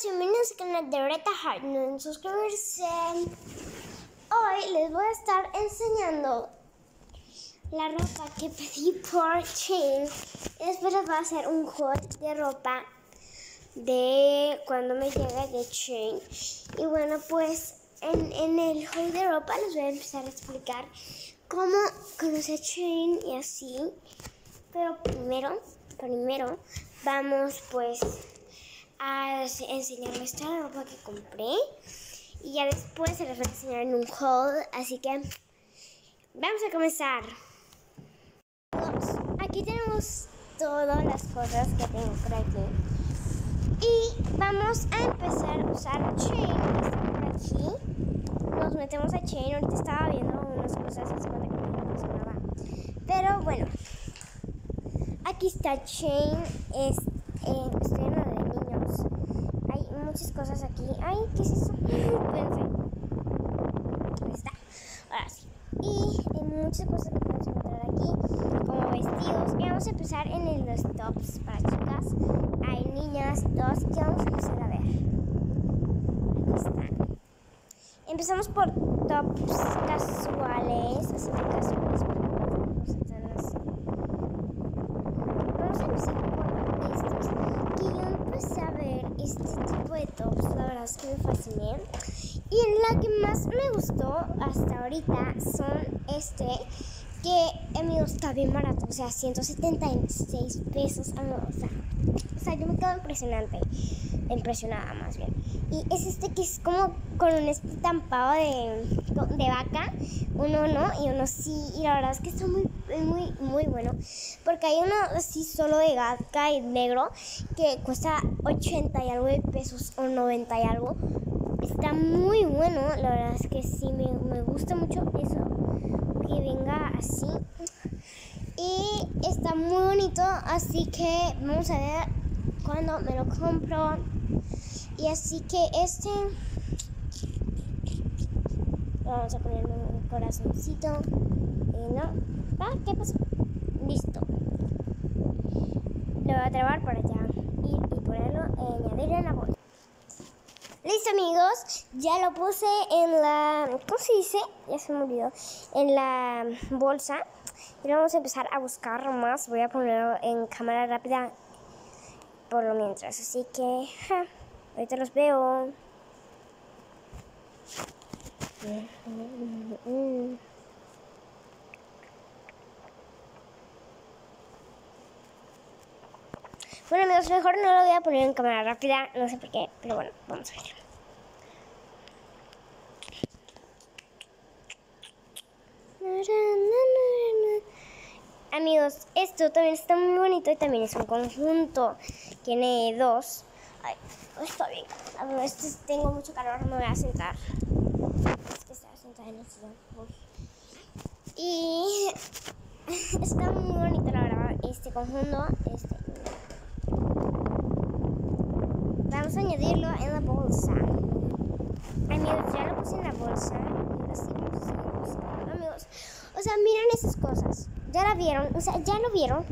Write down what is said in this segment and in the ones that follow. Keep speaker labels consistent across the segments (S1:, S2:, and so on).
S1: amigos, bienvenidos al canal de Reta Hart. No olviden suscribirse. Hoy les voy a estar enseñando la ropa que pedí por Chain. Después les voy a hacer un haul de ropa de cuando me llegue de Chain. Y bueno, pues en, en el haul de ropa les voy a empezar a explicar cómo conocer Chain y así. Pero primero, primero, vamos pues a enseñarles ropa que compré. Y ya después se les voy a enseñar en un haul. Así que vamos a comenzar. Aquí tenemos todas las cosas que tengo por aquí. Y vamos a empezar a usar Chain, por aquí. Nos metemos a Chain. Ahorita estaba viendo unas cosas y se cuenta no funcionaba. Pero bueno. Aquí está Chain. Es, eh, muchas cosas aquí. Ay, ¿qué es eso? Pensé. Está. Ahora sí. Y hay muchas cosas que podemos encontrar aquí, como vestidos. Y vamos a empezar en los tops para chicas. Hay niñas, dos que vamos a empezar a ver. Aquí están. Empezamos por tops casuales, así de casuales. Vamos a hacerlo así. Vamos a empezar por estos. Que yo empecé a ver este tipo de tops, la verdad fasciné. Y la que más me gustó hasta ahorita son este, que amigos está bien barato, o sea, 176 pesos. amigos, o, sea, o sea, yo me quedo impresionante, impresionada más bien. Y es este que es como con un estampado de, de vaca, uno no y uno sí. Y la verdad es que está muy, muy, muy bueno. Porque hay uno así solo de vaca y negro que cuesta 80 y algo de pesos o 90 y algo. Está muy bueno, la verdad es que sí, me, me gusta mucho eso, que venga así. Y está muy bonito, así que vamos a ver cuando me lo compro. Y así que este vamos a ponerle un corazoncito. Y no, ah, ¿qué pasó? Listo. Lo voy a trabar para allá y, ponerlo, eh, añadirlo en la bolsa. Listo amigos, ya lo puse en la, ¿cómo se dice? Ya se me olvidó, en la bolsa. Y vamos a empezar a buscar más. Voy a ponerlo en cámara rápida por lo mientras. Así que, ahorita los veo. Bueno amigos, mejor no lo voy a poner en cámara rápida, no sé por qué, pero bueno, vamos a ver. Amigos, esto también está muy bonito y también es un conjunto. Tiene dos. Ay, está bien. A ver, este, tengo mucho calor, me voy a sentar. Es que estaba sentada en el sillón. Y está muy bonito, la verdad, este conjunto. Este. Vamos a añadirlo en la bolsa. Amigos, ya lo puse en la bolsa. Amigos, o sea, miren esas cosas. ¿Ya la vieron? O sea, ¿ya lo vieron?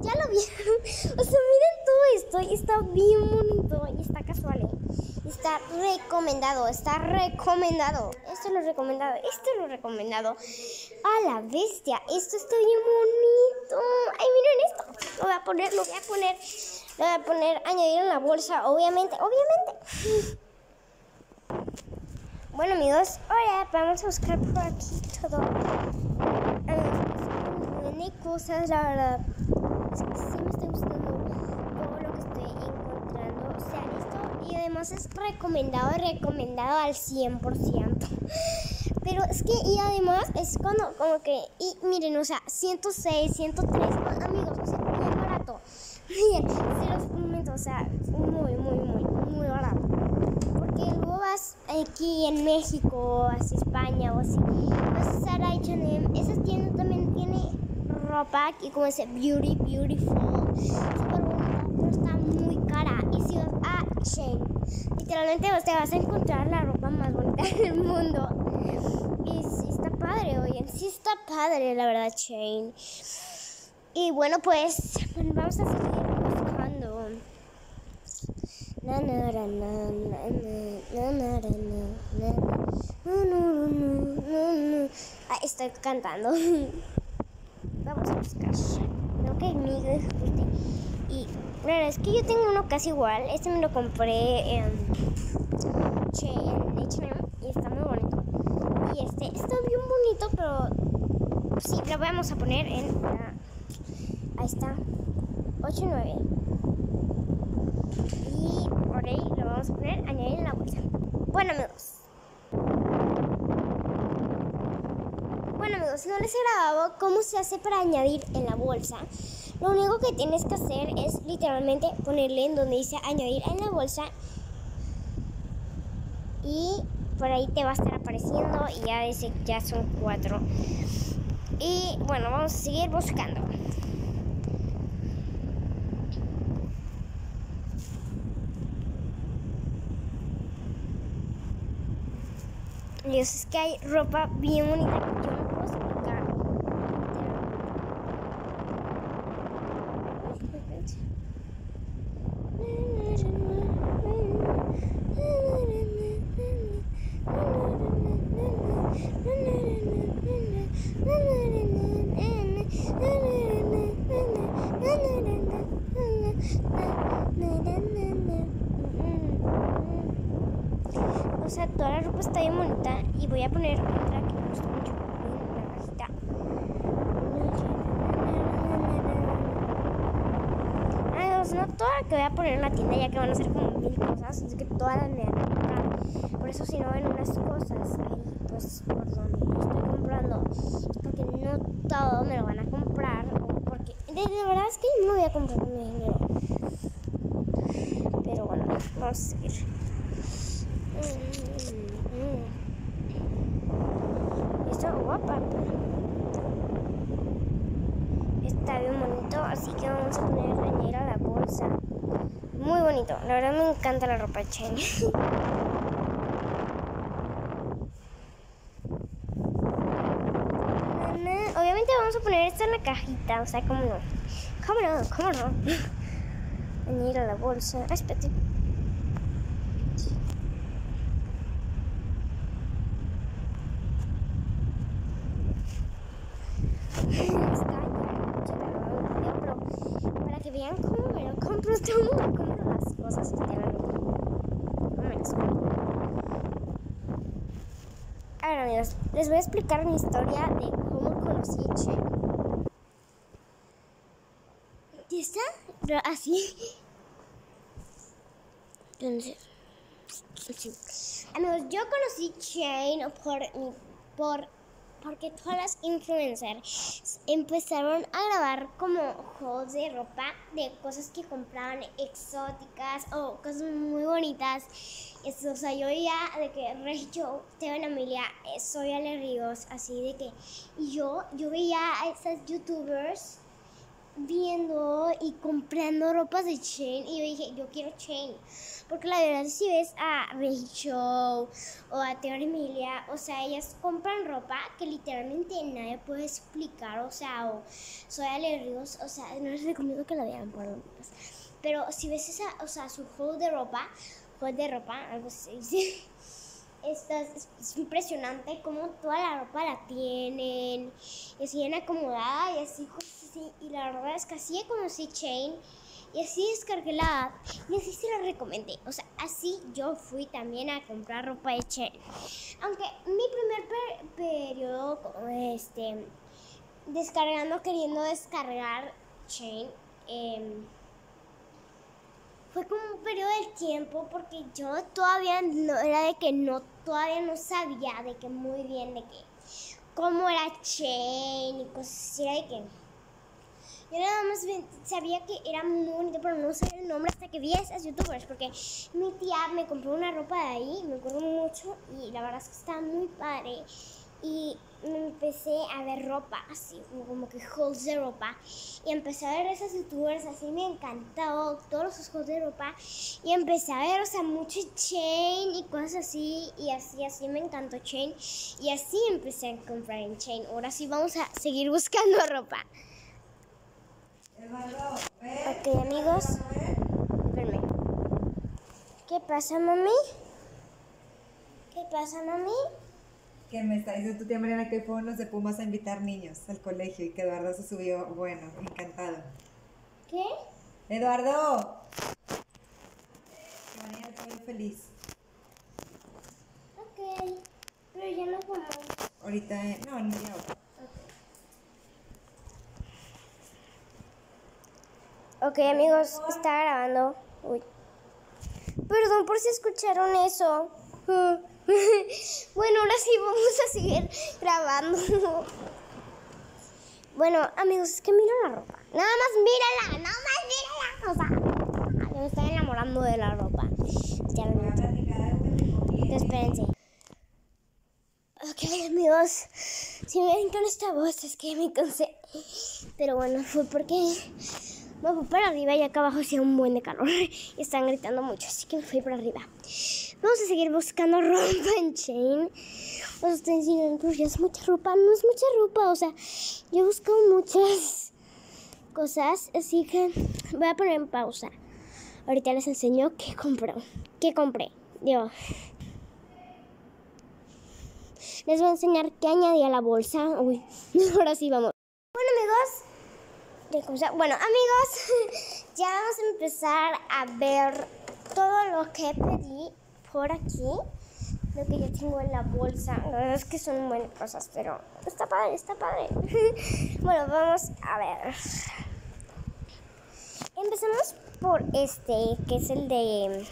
S1: ¿Ya lo vieron? O sea, miren todo esto. Está bien bonito. Y está casual. ¿eh? Está recomendado. Está recomendado. Esto es lo recomendado. Esto es lo recomendado. A la bestia. Esto está bien bonito. Ay, miren esto. Lo voy a poner, lo voy a poner. Lo voy a poner, añadir en la bolsa. Obviamente, obviamente. Bueno amigos, ahora vamos a buscar por aquí todo. Tiene cosas, la verdad. Es que sí me está gustando todo lo que estoy encontrando. O sea, esto y además es recomendado, recomendado al 100%. Pero es que, y además es cuando, como que, y miren, o sea, 106, 103, amigos, o sea, muy barato. Miren, se los comento, o sea, muy, muy, muy, muy barato porque luego vas aquí en México, así España o así, vas a usar H&M. Esa tienda también tiene ropa y como dice Beauty, Beautiful, súper bonita, pero está muy cara. Y si vas a Shane, literalmente te vas a encontrar la ropa más bonita del mundo. Y sí está padre, oye, sí está padre, la verdad, Shane. Y bueno, pues vamos a seguir Ah, estoy cantando. Vamos a buscar. Mi guste. Y la verdad es que yo tengo uno casi igual. Este me lo compré en en H&M y está muy bonito. Y este está bien bonito, pero sí, lo vamos a poner en. Ahí está. 8 9. Y por ahí lo vamos a poner, añadir en la bolsa. Bueno amigos. Bueno amigos, no les he grabado cómo se hace para añadir en la bolsa. Lo único que tienes que hacer es literalmente ponerle en donde dice añadir en la bolsa. Y por ahí te va a estar apareciendo y ya dice ya son cuatro. Y bueno, vamos a seguir buscando. Dios, es que hay ropa bien bonita sea, toda la ropa está bien bonita y voy a poner otra que me gusta mucho en la cajita. Ah, no, toda la que voy a poner en la tienda ya que van a ser como mil cosas, es que todas las me van a comprar. Por eso si no ven unas cosas pues por donde estoy comprando, porque no todo me lo van a comprar, o porque de, verdad es que no voy a comprar mi dinero. Pero bueno, vamos a seguir. Está guapa. Está bien bonito, así que vamos a poner añadir a la bolsa. Muy bonito, la verdad me encanta la ropa Chen. Obviamente vamos a poner esto en la cajita, o sea, ¿cómo no? ¿Cómo no? ¿Cómo no? Añadir a la bolsa. Ah, espérate. para que vean cómo me lo compro, cómo me compro las cosas literalmente. No me las compro. A ver amigos, les voy a explicar mi historia de cómo conocí a Che. ¿Y está? Así. Entonces, sí. amigos, yo conocí Chain por por porque todas las influencers empezaron a grabar como juegos de ropa de cosas que compraban exóticas o cosas muy bonitas. Eso, o sea, yo veía de que Rey Joe, Esteban Amelia, eh, soy Ale Ríos, así de que y yo, yo veía a esas youtubers viendo y comprando ropas de Chain y yo dije, yo quiero Chain. Porque la verdad, si ves a Rachel o a Teo Emilia, o sea, ellas compran ropa que literalmente nadie puede explicar, o sea, o soy Ale o sea, no les recomiendo que la vean, por lo menos. Pero si ves esa, o sea, su juego de ropa, juego de ropa, algo así dice. Esta es, es, impresionante como toda la ropa la tienen, y así bien acomodada y así, así, y la verdad es que así conocí Chain y así descargué la app y así se la recomendé. O sea, así yo fui también a comprar ropa de Chain. Aunque mi primer per periodo, este, descargando, queriendo descargar Chain, eh, fue como un periodo de tiempo porque yo todavía no era de que no todavía no sabía de que muy bien de que cómo era Chain y cosas así era de que yo nada más sabía que era muy bonito pero no sabía el nombre hasta que vi a esas youtubers porque mi tía me compró una ropa de ahí me acuerdo mucho y la verdad es que estaba muy padre y me empecé a ver ropa, así como que hauls de ropa. Y empecé a ver esas youtubers, así me encantó todos sus hauls de ropa. Y empecé a ver, o sea, mucho Chain y cosas así. Y así, así me encantó Chain. Y así empecé a comprar en Chain. Ahora sí vamos a seguir buscando ropa. Ok, amigos. Espérenme. ¿Qué pasa, mami? ¿Qué pasa, mami?
S2: Que me está diciendo tu tía Mariana que fueron los de Pumas a invitar niños al colegio y que Eduardo se subió, bueno, encantado.
S1: ¿Qué?
S2: ¡Eduardo! Que Mariana está muy feliz.
S1: Ok, pero ya no vamos.
S2: Ahorita, eh, no, en media
S1: Ok, amigos, está grabando. Uy. Perdón por si escucharon eso. bueno, ahora sí vamos a seguir grabando. bueno, amigos, es que mira la ropa. Nada más mírala, nada más mírala. O sea, me estoy enamorando de la ropa. Ya. Espérense. Ok, amigos, si me ven con esta voz es que me cansé. Pero bueno, fue porque fui para arriba y acá abajo hacía un buen de calor. Y están gritando mucho, así que me fui para arriba. Vamos a seguir buscando ropa en Chain. Os estoy ya es mucha ropa. No es mucha ropa, o sea, yo busco muchas cosas, así que voy a poner en pausa. Ahorita les enseño qué compré. ¿Qué compré? Digo, les voy a enseñar qué añadí a la bolsa. Uy, ahora sí vamos. Bueno, amigos, Bueno, amigos, ya vamos a empezar a ver todo lo que pedí por aquí. Lo que yo tengo en la bolsa. La verdad es que son buenas cosas, pero está padre, está padre. bueno, vamos a ver. Empezamos por este, que es el de.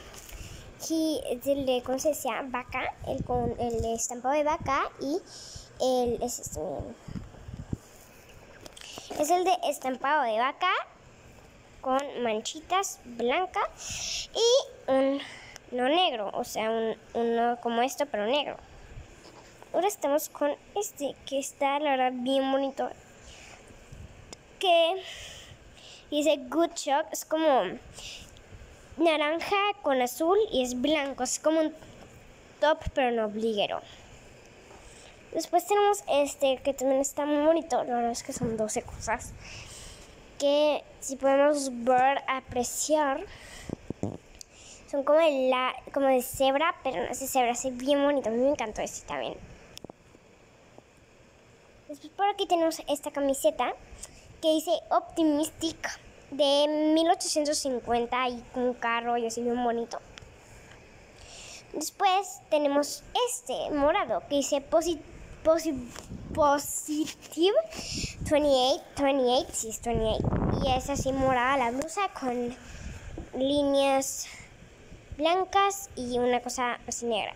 S1: Es el de. Vaca, el con el estampado de vaca y el es este, miren. Es el de estampado de vaca con manchitas blancas y un no negro, o sea, un, uno como esto pero negro. Ahora estamos con este que está la verdad bien bonito. Que dice Good Shock, es como naranja con azul y es blanco, es como un top pero no obliguero. Después tenemos este que también está muy bonito. La verdad es que son 12 cosas que si podemos ver, apreciar. Son como de, la, como de cebra, pero no es de cebra, es bien bonito. A mí me encantó este también. Después por aquí tenemos esta camiseta que dice Optimistic de 1850 y con carro y así bien bonito. Después tenemos este morado que dice posi- posi- Positive 28, 28, sí es 28. Y es así morada la blusa con líneas blancas y una cosa así negra.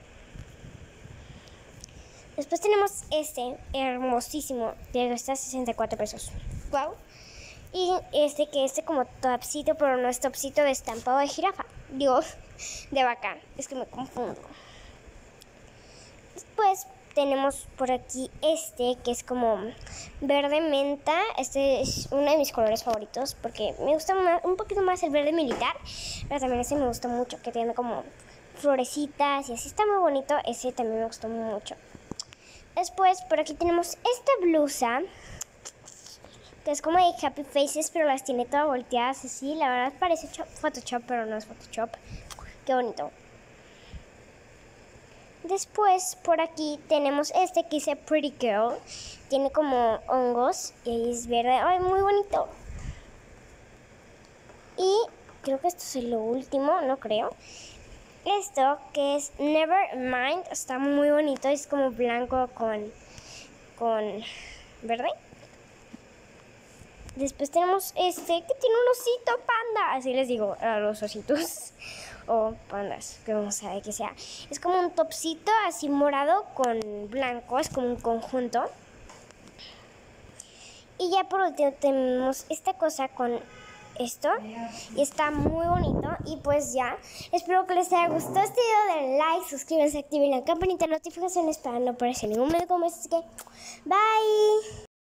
S1: Después tenemos este hermosísimo que cuesta 64 pesos. Wow. Y este que este como topsito, pero no es topsito de estampado de jirafa. Digo, de vaca. Es que me confundo. Después tenemos por aquí este que es como verde menta. Este es uno de mis colores favoritos porque me gusta más- un poquito más el verde militar. Pero también ese me gustó mucho que tiene como florecitas y así está muy bonito. Ese también me gustó mucho. Después por aquí tenemos esta blusa que es como de Happy Faces, pero las tiene todas volteadas así. La verdad parece Photoshop, pero no es Photoshop. Qué bonito. Después, por aquí tenemos este que dice Pretty Girl. Tiene como hongos y es verde. ¡Ay, muy bonito! Y creo que esto es lo último, no creo. Esto que es Never Mind está muy bonito. Es como blanco con, con verde. Después tenemos este que tiene un osito panda. Así les digo a los ositos. O pandas, que no sabe que sea. Es como un topsito así morado con blanco. Es como un conjunto. Y ya por último tenemos esta cosa con esto. Y está muy bonito. Y pues ya. Espero que les haya gustado este video. Den like, suscríbanse, activen la campanita de notificaciones para no perderse ningún video como este. Que, bye.